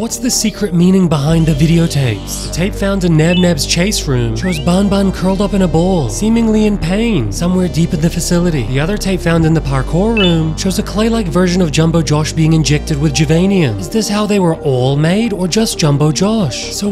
What's the secret meaning behind the videotapes? The tape found in Nab Nab's chase room shows Ban Ban curled up in a ball, seemingly in pain, somewhere deep in the facility. The other tape found in the parkour room shows a clay-like version of Jumbo Josh being injected with Givanium. Is this how they were all made, or just Jumbo Josh? So